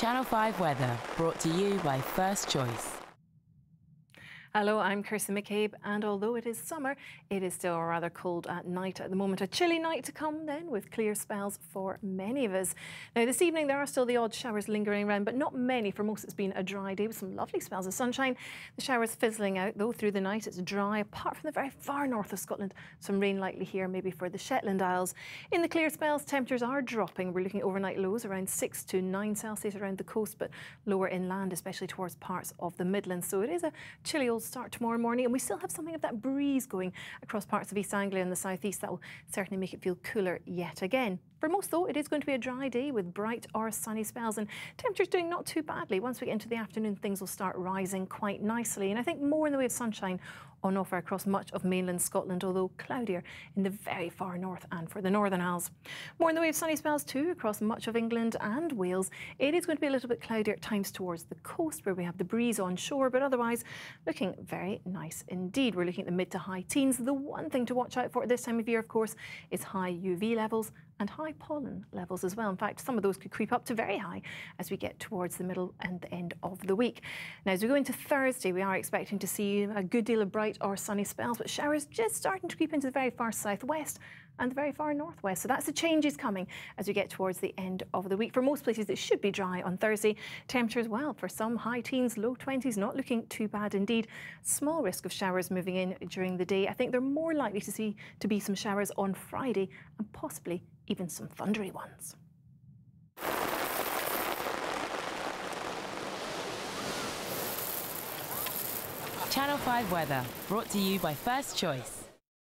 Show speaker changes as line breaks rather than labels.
Channel 5 weather brought to you by First Choice.
Hello, I'm Kirsty McCabe, and although it is summer, it is still rather cold at night at the moment. A chilly night to come then, with clear spells for many of us. Now, this evening there are still the odd showers lingering around, but not many. For most, it's been a dry day with some lovely spells of sunshine. The showers fizzling out, though, through the night. It's dry, apart from the very far north of Scotland. Some rain likely here, maybe for the Shetland Isles. In the clear spells, temperatures are dropping. We're looking at overnight lows around 6 to 9 Celsius around the coast, but lower inland, especially towards parts of the Midlands. So it is a chilly old start tomorrow morning, and we still have something of that breeze going across parts of East Anglia and the southeast. That will certainly make it feel cooler yet again. For most, though, it is going to be a dry day with bright or sunny spells, and temperatures doing not too badly. Once we get into the afternoon, things will start rising quite nicely, and I think more in the way of sunshine on offer across much of mainland Scotland, although cloudier in the very far north and for the Northern Isles. More in the way of sunny spells too across much of England and Wales. It is going to be a little bit cloudier at times towards the coast where we have the breeze on shore, but otherwise looking very nice indeed. We're looking at the mid to high teens. The one thing to watch out for at this time of year, of course, is high UV levels and high pollen levels as well. In fact, some of those could creep up to very high as we get towards the middle and the end of the week. Now, as we go into Thursday, we are expecting to see a good deal of bright or sunny spells, but showers just starting to creep into the very far southwest and the very far northwest. So that's the changes coming as we get towards the end of the week. For most places, it should be dry on Thursday. Temperatures, well, for some high teens, low 20s, not looking too bad indeed. Small risk of showers moving in during the day. I think they're more likely to see to be some showers on Friday and possibly even some thundery ones.
Channel 5 weather brought to you by First Choice.